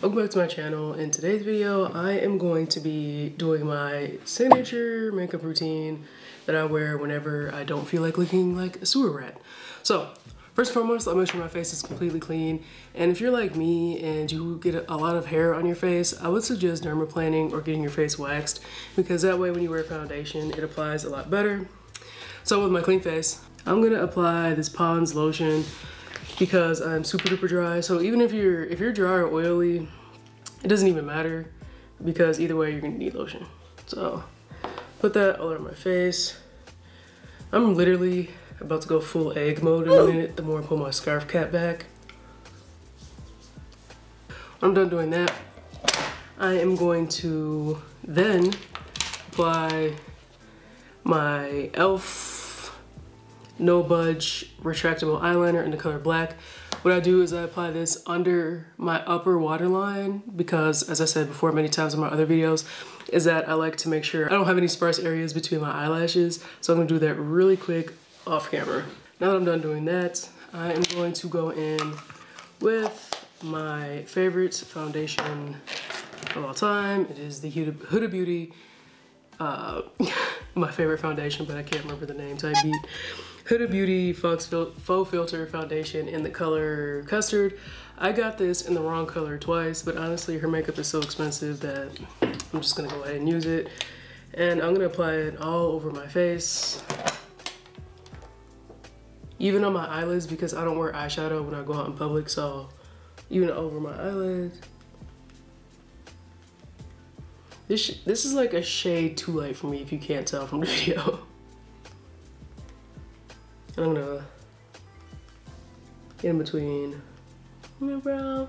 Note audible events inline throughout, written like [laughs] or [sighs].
Welcome back to my channel. In today's video, I am going to be doing my signature makeup routine that I wear whenever I don't feel like looking like a sewer rat. So, first and foremost, I'll make sure my face is completely clean. And if you're like me and you get a lot of hair on your face, I would suggest dermaplaning or getting your face waxed because that way when you wear foundation, it applies a lot better. So with my clean face, I'm gonna apply this Pond's lotion because I'm super duper dry. So even if you're if you're dry or oily, it doesn't even matter because either way you're gonna need lotion. So put that all over my face. I'm literally about to go full egg mode in a minute the more I pull my scarf cap back. When I'm done doing that, I am going to then apply my e.l.f no budge retractable eyeliner in the color black. What I do is I apply this under my upper waterline because as I said before many times in my other videos, is that I like to make sure I don't have any sparse areas between my eyelashes. So I'm gonna do that really quick off camera. Now that I'm done doing that, I am going to go in with my favorite foundation of all time. It is the Huda Beauty, uh, [laughs] my favorite foundation, but I can't remember the name, I beat Huda Beauty Faux, Fil Faux Filter Foundation in the color Custard. I got this in the wrong color twice, but honestly, her makeup is so expensive that I'm just gonna go ahead and use it. And I'm gonna apply it all over my face. Even on my eyelids because I don't wear eyeshadow when I go out in public, so even over my eyelids. This, this is like a shade too light for me if you can't tell from the [laughs] video. And I'm gonna get in between my brow. I'm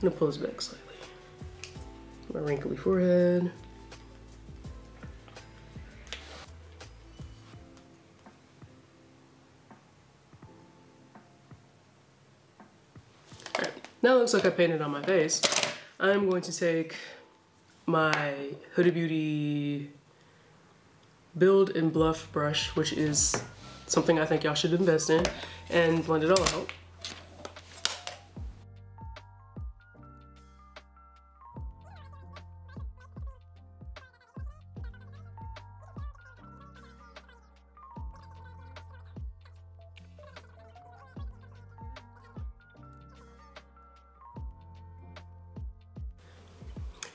gonna pull this back slightly. My wrinkly forehead. Alright, now it looks like I painted on my face. I'm going to take my Huda Beauty Build and Buff brush, which is something I think y'all should invest in and blend it all out.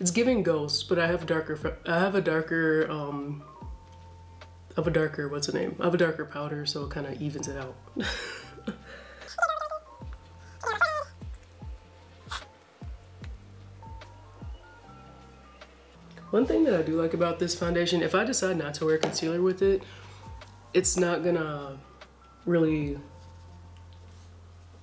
It's giving ghost, but I have a darker, I have a darker um, of a darker, what's the name? Of a darker powder, so it kind of evens it out. [laughs] One thing that I do like about this foundation, if I decide not to wear concealer with it, it's not gonna really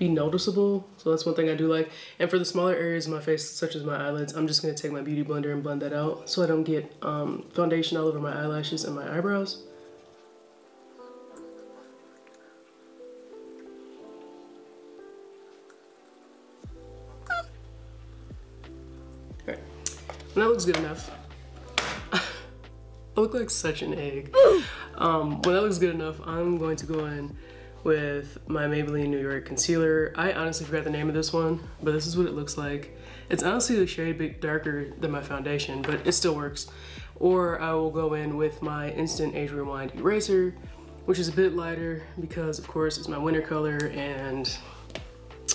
be noticeable. So that's one thing I do like. And for the smaller areas of my face, such as my eyelids, I'm just gonna take my Beauty Blender and blend that out so I don't get um, foundation all over my eyelashes and my eyebrows. that looks good enough. I [laughs] look like such an egg. Um, when that looks good enough, I'm going to go in with my Maybelline New York concealer. I honestly forgot the name of this one, but this is what it looks like. It's honestly a shade bit darker than my foundation, but it still works. Or I will go in with my Instant Age Rewind Eraser, which is a bit lighter because of course it's my winter color and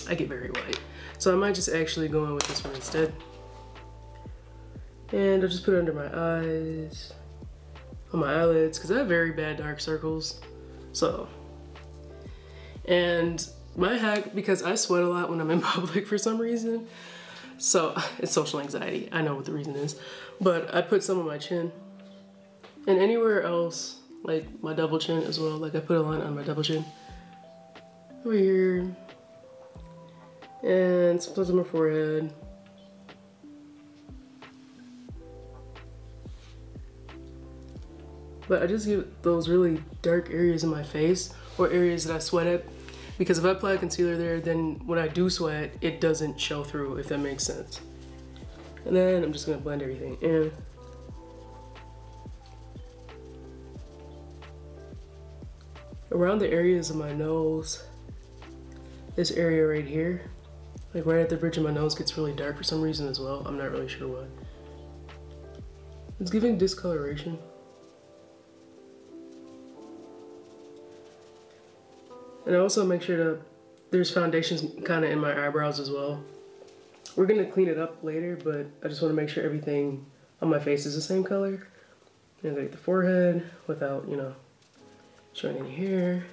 I get very white. So I might just actually go in with this one instead. And I'll just put it under my eyes, on my eyelids, because I have very bad dark circles. So, and my hack, because I sweat a lot when I'm in [laughs] public for some reason, so it's social anxiety. I know what the reason is. But I put some on my chin and anywhere else, like my double chin as well. Like I put a line on my double chin over here and sometimes on my forehead. but I just get those really dark areas in my face or areas that I sweat at because if I apply concealer there then when I do sweat it doesn't show through if that makes sense and then I'm just gonna blend everything in around the areas of my nose this area right here Like right at the bridge of my nose gets really dark for some reason as well. I'm not really sure why. It's giving discoloration. And I also make sure to, there's foundations kind of in my eyebrows as well. We're gonna clean it up later, but I just wanna make sure everything on my face is the same color. Gonna get the forehead without, you know, showing any hair.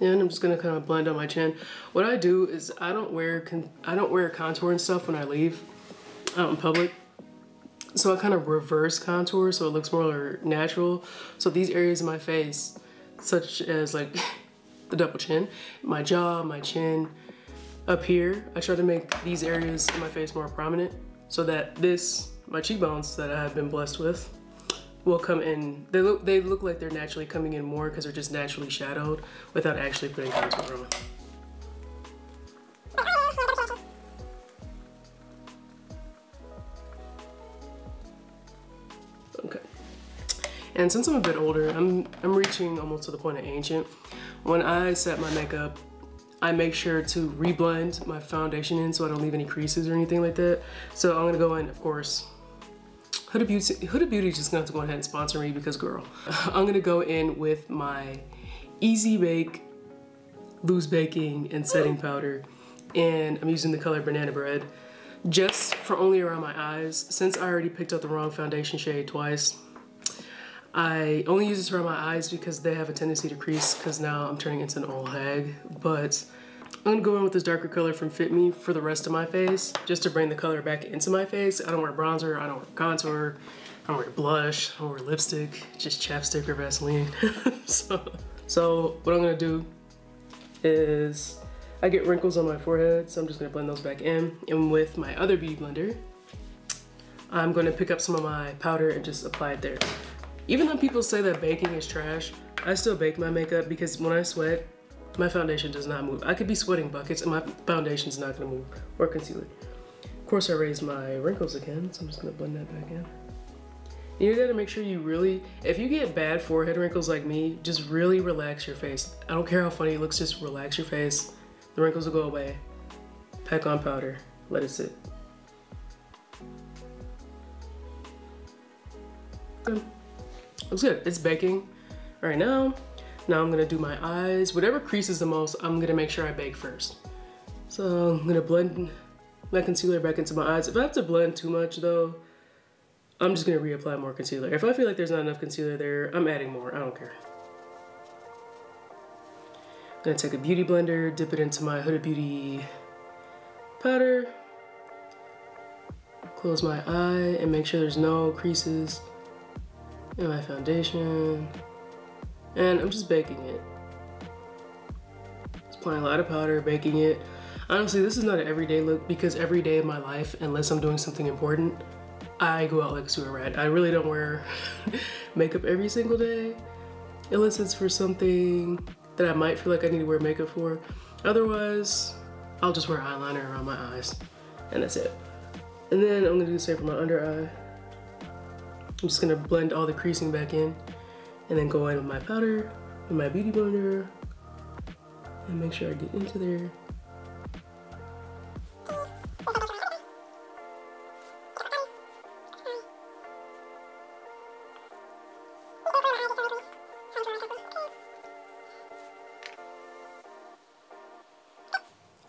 And I'm just gonna kind of blend on my chin. What I do is I don't wear I don't wear contour and stuff when I leave out in public. So I kind of reverse contour so it looks more natural. So these areas of my face, such as like [laughs] the double chin, my jaw, my chin, up here, I try to make these areas in my face more prominent so that this, my cheekbones that I have been blessed with, will come in. They look, they look like they're naturally coming in more because they're just naturally shadowed without actually putting contour on. And since I'm a bit older, I'm, I'm reaching almost to the point of ancient. When I set my makeup, I make sure to reblend my foundation in so I don't leave any creases or anything like that. So I'm gonna go in, of course, Huda Beauty, Huda Beauty just gonna have to go ahead and sponsor me because girl. [laughs] I'm gonna go in with my Easy Bake Loose Baking and Setting Powder and I'm using the color Banana Bread just for only around my eyes. Since I already picked up the wrong foundation shade twice, I only use this around my eyes because they have a tendency to crease because now I'm turning into an old hag. But I'm gonna go in with this darker color from Fit Me for the rest of my face, just to bring the color back into my face. I don't wear bronzer, I don't wear contour, I don't wear blush, I don't wear lipstick, just chapstick or Vaseline. [laughs] so, so what I'm gonna do is, I get wrinkles on my forehead, so I'm just gonna blend those back in. And with my other beauty blender, I'm gonna pick up some of my powder and just apply it there. Even though people say that baking is trash, I still bake my makeup because when I sweat, my foundation does not move. I could be sweating buckets and my foundation's not gonna move, or concealer. Of course I raised my wrinkles again, so I'm just gonna blend that back in. You gotta make sure you really, if you get bad forehead wrinkles like me, just really relax your face. I don't care how funny it looks, just relax your face. The wrinkles will go away. Pack on powder, let it sit. Good. Looks good, it's baking right now. Now I'm gonna do my eyes. Whatever creases the most, I'm gonna make sure I bake first. So I'm gonna blend my concealer back into my eyes. If I have to blend too much though, I'm just gonna reapply more concealer. If I feel like there's not enough concealer there, I'm adding more, I don't care. I'm gonna take a beauty blender, dip it into my Huda Beauty powder, close my eye and make sure there's no creases in my foundation. And I'm just baking it. Just applying a lot of powder, baking it. Honestly, this is not an everyday look because every day of my life, unless I'm doing something important, I go out like a sewer. I really don't wear [laughs] makeup every single day, unless it's for something that I might feel like I need to wear makeup for. Otherwise, I'll just wear eyeliner around my eyes, and that's it. And then I'm gonna do the same for my under eye. I'm just gonna blend all the creasing back in and then go in with my powder and my beauty blender and make sure I get into there.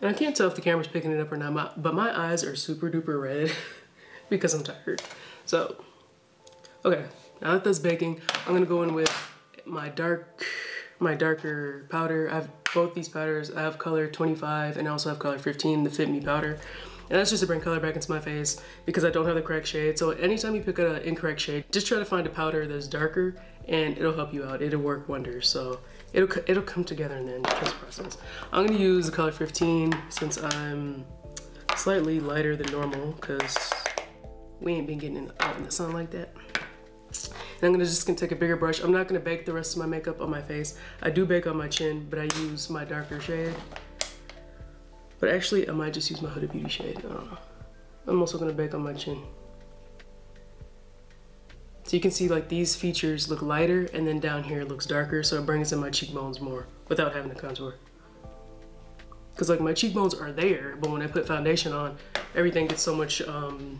And I can't tell if the camera's picking it up or not, but my eyes are super duper red [laughs] because I'm tired. So, okay, now that that's baking, I'm gonna go in with my dark, my darker powder. I have both these powders. I have color 25 and I also have color 15, the Fit Me powder. And that's just to bring color back into my face because I don't have the correct shade. So anytime you pick an incorrect shade, just try to find a powder that's darker and it'll help you out. It'll work wonders. So it'll, it'll come together in the end, trust process. I'm gonna use the color 15 since I'm slightly lighter than normal because we ain't been getting out in the sun like that. And I'm gonna just gonna take a bigger brush. I'm not gonna bake the rest of my makeup on my face. I do bake on my chin, but I use my darker shade. But actually, I might just use my Huda Beauty shade. I don't know. I'm also gonna bake on my chin. So you can see like these features look lighter and then down here it looks darker so it brings in my cheekbones more without having to contour. Cause like my cheekbones are there, but when I put foundation on, everything gets so much, um,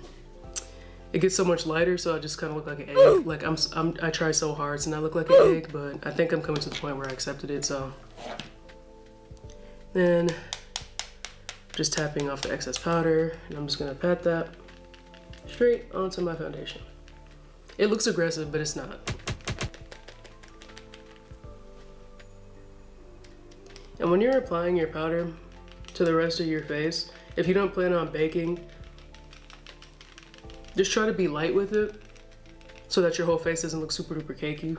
it gets so much lighter so I just kind of look like an egg. Like I'm, I'm, I try so hard to not look like an egg, but I think I'm coming to the point where I accepted it, so. Then just tapping off the excess powder and I'm just gonna pat that straight onto my foundation. It looks aggressive, but it's not. And when you're applying your powder to the rest of your face, if you don't plan on baking, just try to be light with it so that your whole face doesn't look super duper cakey.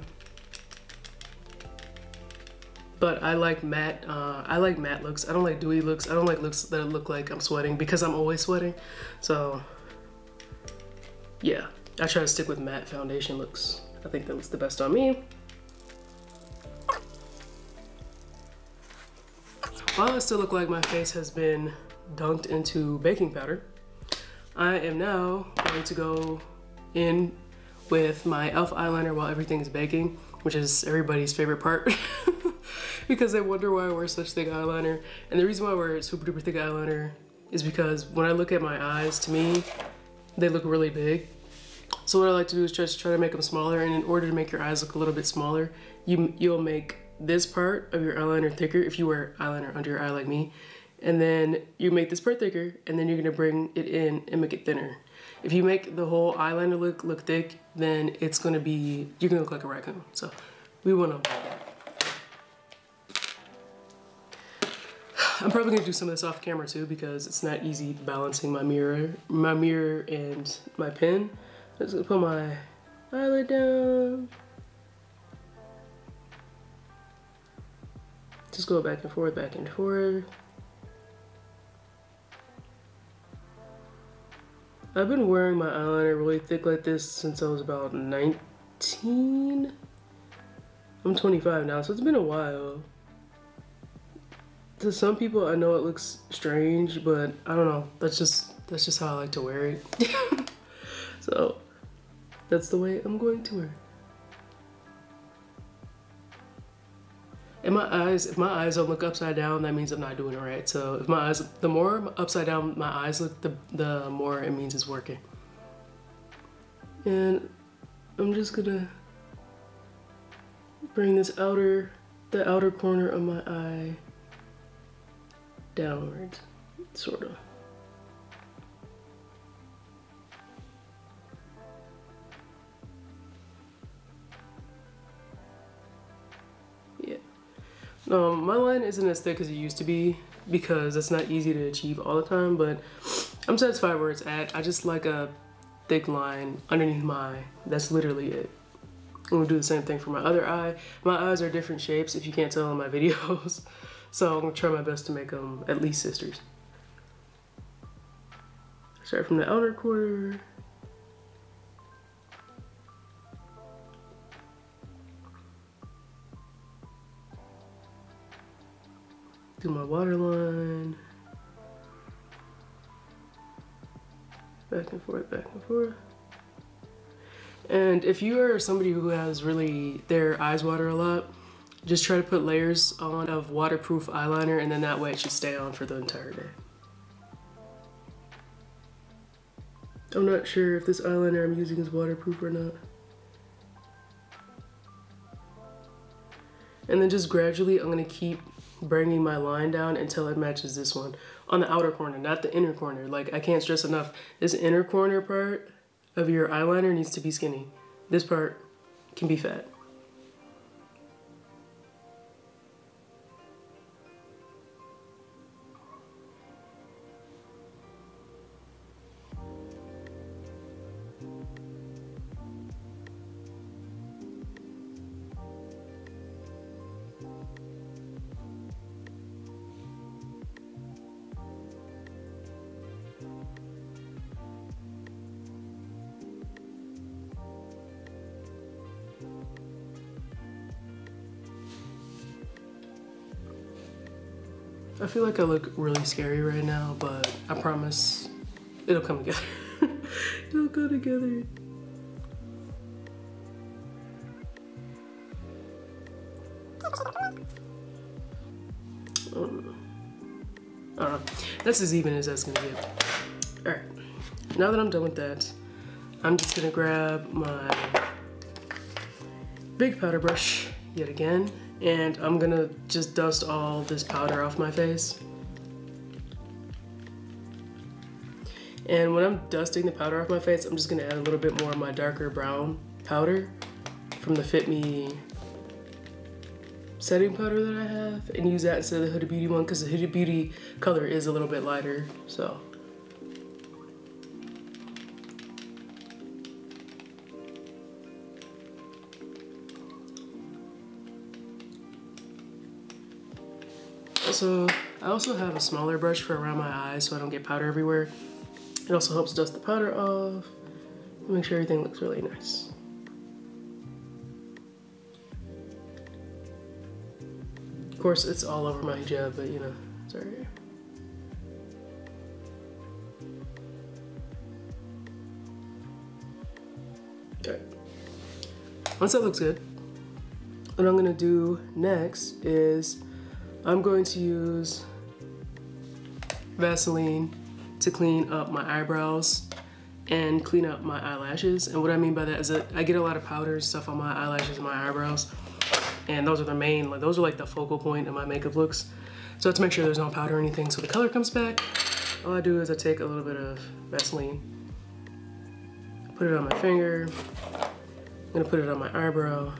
But I like matte, uh, I like matte looks. I don't like dewy looks. I don't like looks that look like I'm sweating because I'm always sweating. So yeah, I try to stick with matte foundation looks. I think that looks the best on me. While I still look like my face has been dunked into baking powder, I am now going to go in with my e.l.f. eyeliner while everything is baking, which is everybody's favorite part [laughs] because they wonder why I wear such thick eyeliner. And the reason why I wear super duper thick eyeliner is because when I look at my eyes, to me, they look really big. So what I like to do is just try to make them smaller and in order to make your eyes look a little bit smaller, you, you'll make this part of your eyeliner thicker if you wear eyeliner under your eye like me. And then you make this part thicker and then you're gonna bring it in and make it thinner. If you make the whole eyeliner look look thick, then it's gonna be, you're gonna look like a raccoon. So we wanna avoid that. I'm probably gonna do some of this off camera too because it's not easy balancing my mirror, my mirror and my pen. I'm just gonna put my eyelid down. Just go back and forth, back and forth. I've been wearing my eyeliner really thick like this since I was about 19. I'm 25 now, so it's been a while. To some people, I know it looks strange, but I don't know. That's just that's just how I like to wear it. [laughs] so that's the way I'm going to wear it. And my eyes, if my eyes don't look upside down, that means I'm not doing it right. So if my eyes, the more upside down my eyes look, the, the more it means it's working. And I'm just gonna bring this outer, the outer corner of my eye downwards, sort of. Um, my line isn't as thick as it used to be because it's not easy to achieve all the time, but I'm satisfied where it's at. I just like a thick line underneath my eye. That's literally it. I'm gonna do the same thing for my other eye. My eyes are different shapes if you can't tell in my [laughs] videos. So I'm gonna try my best to make them at least sisters. Start from the outer corner. Do my waterline. Back and forth, back and forth. And if you are somebody who has really, their eyes water a lot, just try to put layers on of waterproof eyeliner and then that way it should stay on for the entire day. I'm not sure if this eyeliner I'm using is waterproof or not. And then just gradually, I'm gonna keep bringing my line down until it matches this one on the outer corner, not the inner corner. Like I can't stress enough, this inner corner part of your eyeliner needs to be skinny. This part can be fat. I feel like I look really scary right now, but I promise it'll come together. [laughs] it'll go together. Um. That's as even as that's gonna get. All right, now that I'm done with that, I'm just gonna grab my big powder brush yet again and I'm gonna just dust all this powder off my face. And when I'm dusting the powder off my face, I'm just gonna add a little bit more of my darker brown powder from the Fit Me setting powder that I have and use that instead of the Huda Beauty one because the Huda Beauty color is a little bit lighter, so. Also, I also have a smaller brush for around my eyes so I don't get powder everywhere. It also helps dust the powder off, make sure everything looks really nice. Of course, it's all over my hijab, but you know, sorry. Okay. Once that looks good, what I'm gonna do next is I'm going to use Vaseline to clean up my eyebrows and clean up my eyelashes. And what I mean by that is that I get a lot of powder stuff on my eyelashes and my eyebrows. And those are the main, like those are like the focal point of my makeup looks. So to make sure there's no powder or anything so the color comes back, all I do is I take a little bit of Vaseline, put it on my finger, I'm gonna put it on my eyebrow.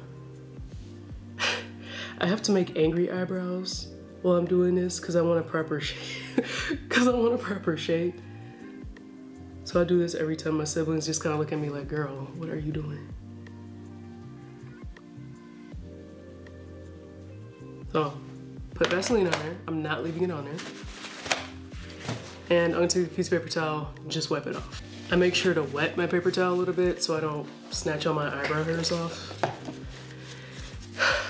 [laughs] I have to make angry eyebrows while I'm doing this because I want a proper shape. [laughs] Because I want a proper shape. So I do this every time my siblings just kind of look at me like, girl, what are you doing? So, put Vaseline on there. I'm not leaving it on there. And I'm gonna take a piece of paper towel, just wipe it off. I make sure to wet my paper towel a little bit so I don't snatch all my eyebrow hairs off. [sighs]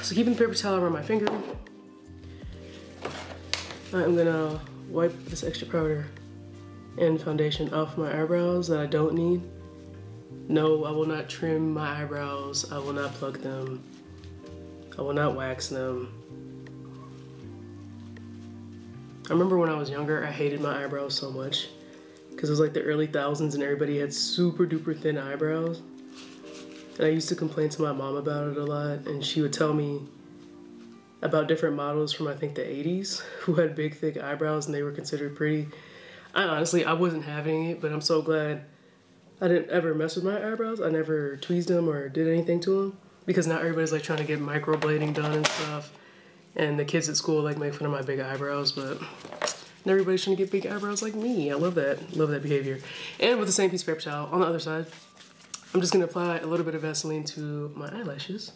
So keeping the paper towel around my finger, I'm gonna wipe this extra powder and foundation off my eyebrows that I don't need. No, I will not trim my eyebrows. I will not plug them. I will not wax them. I remember when I was younger, I hated my eyebrows so much because it was like the early thousands and everybody had super duper thin eyebrows. And I used to complain to my mom about it a lot and she would tell me about different models from I think the 80s who had big thick eyebrows and they were considered pretty. I honestly I wasn't having it, but I'm so glad I didn't ever mess with my eyebrows. I never tweezed them or did anything to them because now everybody's like trying to get microblading done and stuff. And the kids at school like make fun of my big eyebrows, but everybody's trying to get big eyebrows like me. I love that. Love that behavior. And with the same piece of paper towel on the other side, I'm just gonna apply a little bit of Vaseline to my eyelashes.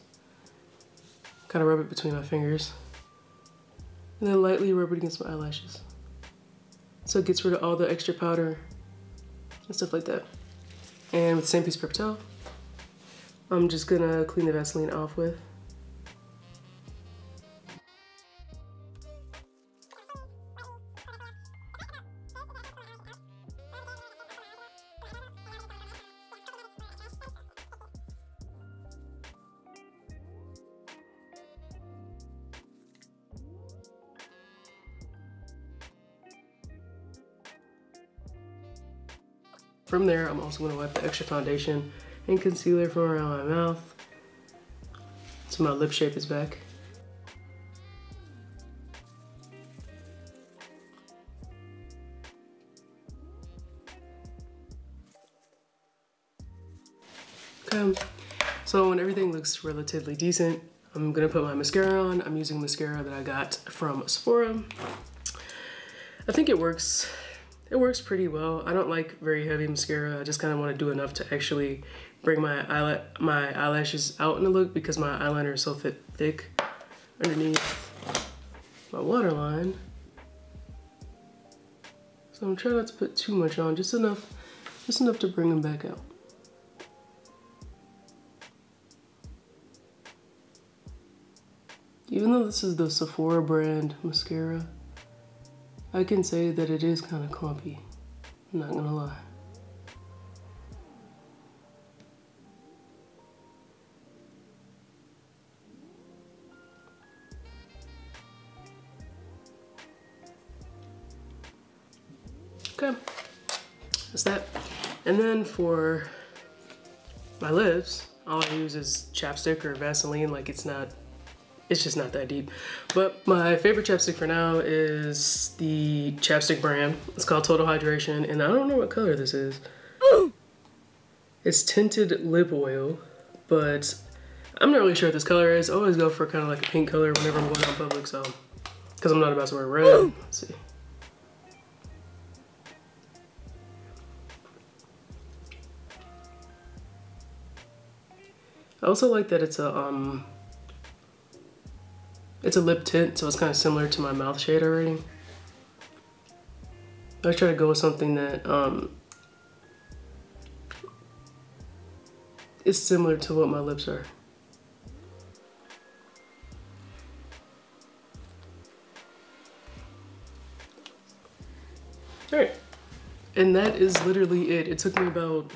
Kind of rub it between my fingers. And then lightly rub it against my eyelashes. So it gets rid of all the extra powder and stuff like that. And with the same piece of paper towel, I'm just gonna clean the Vaseline off with. Also gonna wipe the extra foundation and concealer from around my mouth. So my lip shape is back. Okay, so when everything looks relatively decent, I'm gonna put my mascara on. I'm using mascara that I got from Sephora. I think it works it works pretty well. I don't like very heavy mascara. I just kind of want to do enough to actually bring my eyel my eyelashes out in the look because my eyeliner is so thick underneath my waterline. So I'm trying not to put too much on, just enough, just enough to bring them back out. Even though this is the Sephora brand mascara, I can say that it is kind of clumpy. I'm not gonna lie. Okay, that's that. And then for my lips, all I use is chapstick or Vaseline, like it's not it's just not that deep. But my favorite chapstick for now is the chapstick brand. It's called Total Hydration. And I don't know what color this is. [gasps] It's tinted lip oil, but I'm not really sure what this color is. I always go for kind of like a pink color whenever I'm going out in public, so, because I'm not about to wear red. Let's see. I also like that it's a um it's a lip tint, so it's kind of similar to my mouth shade already. I try to go with something that um is similar to what my lips are. All right, and that is literally it. It took me about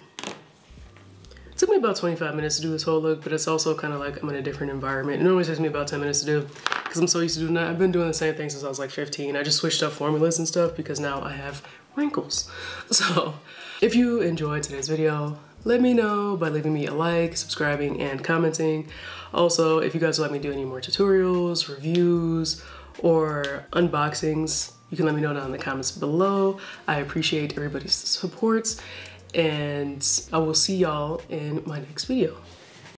about 25 minutes to do this whole look, but it's also kind of like I'm in a different environment. It normally takes me about 10 minutes to do because I'm so used to doing that. I've been doing the same thing since I was like 15. I just switched up formulas and stuff because now I have wrinkles. [laughs] So if you enjoyed today's video, let me know by leaving me a like, subscribing, and commenting. Also, if you guys would like me to do any more tutorials, reviews, or unboxings, you can let me know down in the comments below. I appreciate everybody's support and I will see y'all in my next video.